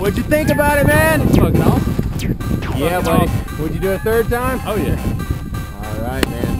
What'd you think about it, man? Fucking off. Yeah, buddy. Would you do a third time? Oh, yeah. All right, man.